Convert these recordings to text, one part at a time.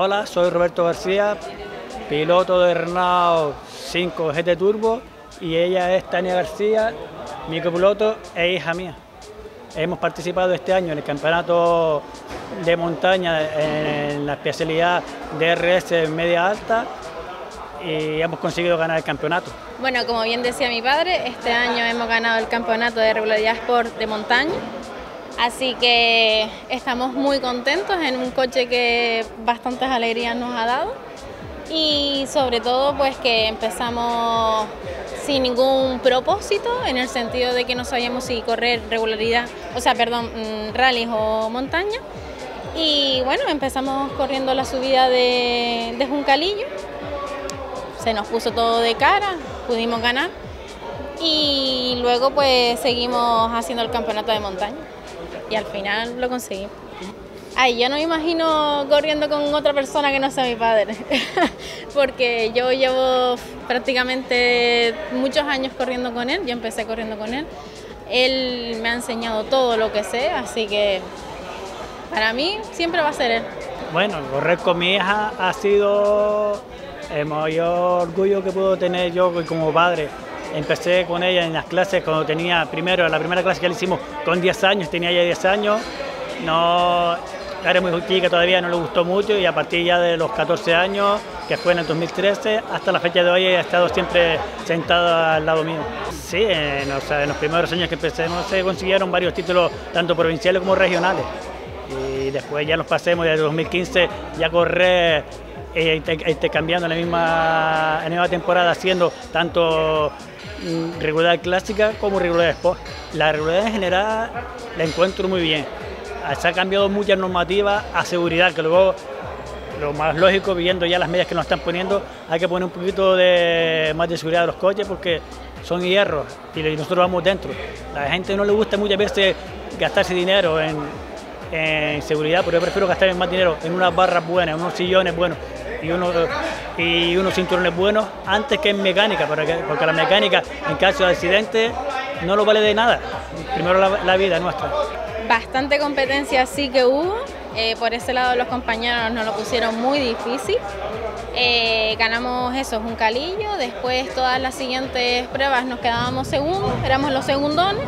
Hola, soy Roberto García, piloto de Renault 5 GT Turbo y ella es Tania García, mi copiloto e hija mía. Hemos participado este año en el campeonato de montaña en la especialidad de RS media alta y hemos conseguido ganar el campeonato. Bueno, como bien decía mi padre, este año hemos ganado el campeonato de regularidad Sport de montaña Así que estamos muy contentos en un coche que bastantes alegrías nos ha dado. Y sobre todo pues que empezamos sin ningún propósito en el sentido de que no sabíamos si correr regularidad, o sea, perdón, mm, rallies o montaña. Y bueno, empezamos corriendo la subida de, de Juncalillo, se nos puso todo de cara, pudimos ganar. Y luego pues seguimos haciendo el campeonato de montaña y al final lo conseguí. Ay, yo no me imagino corriendo con otra persona que no sea mi padre, porque yo llevo prácticamente muchos años corriendo con él, yo empecé corriendo con él, él me ha enseñado todo lo que sé, así que para mí siempre va a ser él. Bueno, correr con mi hija ha sido el mayor orgullo que puedo tener yo como padre Empecé con ella en las clases cuando tenía primero, la primera clase que le hicimos con 10 años, tenía ya 10 años, no, era muy chica todavía, no le gustó mucho y a partir ya de los 14 años, que fue en el 2013, hasta la fecha de hoy he estado siempre sentado al lado mío. Sí, en, los primeros años que empecemos se consiguieron varios títulos, tanto provinciales como regionales. Y después ya los pasemos, desde 2015 ya corré eh, intercambiando en la misma, temporada, haciendo tanto Mm, regularidad clásica como regularidad sport. La regularidad en general la encuentro muy bien. Se ha cambiado muchas normativas a seguridad, que luego lo más lógico, viendo ya las medidas que nos están poniendo, hay que poner un poquito de, más de seguridad a los coches porque son hierros y nosotros vamos dentro. A la gente no le gusta muchas veces gastarse dinero en, en seguridad, pero yo prefiero gastar más dinero en unas barras buenas, en unos sillones buenos y, uno, y unos cinturones buenos antes que en mecánica, porque, porque la mecánica en caso de accidente no lo vale de nada, primero la, vida nuestra. Bastante competencia sí que hubo, eh, por ese lado los compañeros nos lo pusieron muy difícil. Eh, ganamos eso, un calillo, después todas las siguientes pruebas nos quedábamos segundos, éramos los segundones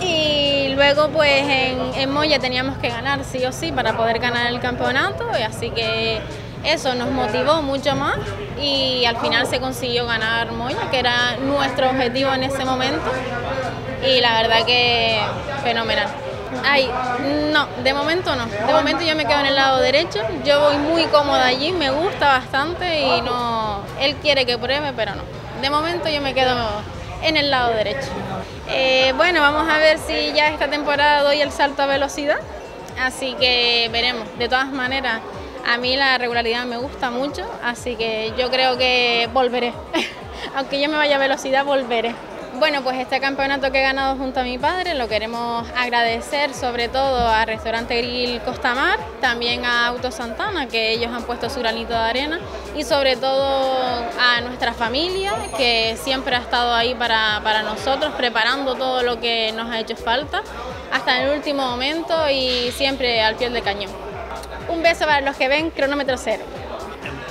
y luego pues en, en Moya teníamos que ganar sí o sí para poder ganar el campeonato, y así que eso nos motivó mucho más y al final se consiguió ganar Moya, que era nuestro objetivo en ese momento y la verdad que fenomenal. Ay, no, de momento no. De momento yo me quedo en el lado derecho. Yo voy muy cómoda allí, me gusta bastante y no. Él quiere que pruebe, pero no. De momento yo me quedo en el lado derecho. Eh, bueno, vamos a ver si ya esta temporada doy el salto a velocidad. Así que veremos. De todas maneras, a mí la regularidad me gusta mucho, así que yo creo que volveré. Aunque yo me vaya a velocidad, volveré. Bueno, pues este campeonato que he ganado junto a mi padre lo queremos agradecer sobre todo a Restaurante Grill Costamar, también a Auto Santana, que ellos han puesto su granito de arena, y sobre todo a nuestra familia, que siempre ha estado ahí para, para nosotros, preparando todo lo que nos ha hecho falta, hasta el último momento y siempre al pie del cañón. Un beso para los que ven cronómetro cero.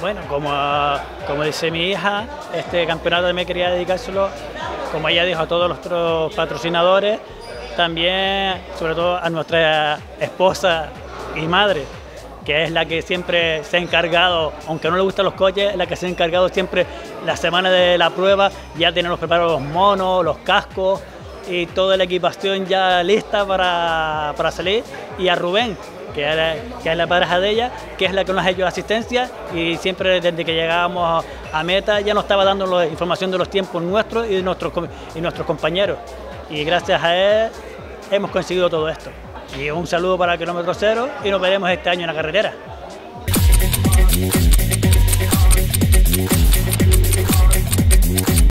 Bueno, como, como dice mi hija, este campeonato me quería dedicárselo, como ella dijo, a todos los patrocinadores, también sobre todo a nuestra esposa y madre, que es la que siempre se ha encargado, aunque no le gustan los coches, la que se ha encargado siempre la semana de la prueba, ya tener los preparados los monos, los cascos y toda la equipación ya lista para, para salir, y a Rubén, que, es la pareja de ella, que es la que nos ha hecho asistencia y siempre desde que llegábamos a meta ya nos estaba dando la información de los tiempos nuestros y de nuestros, y nuestros compañeros. Y gracias a él hemos conseguido todo esto. Y un saludo para Kilómetro Cero y nos veremos este año en la carretera.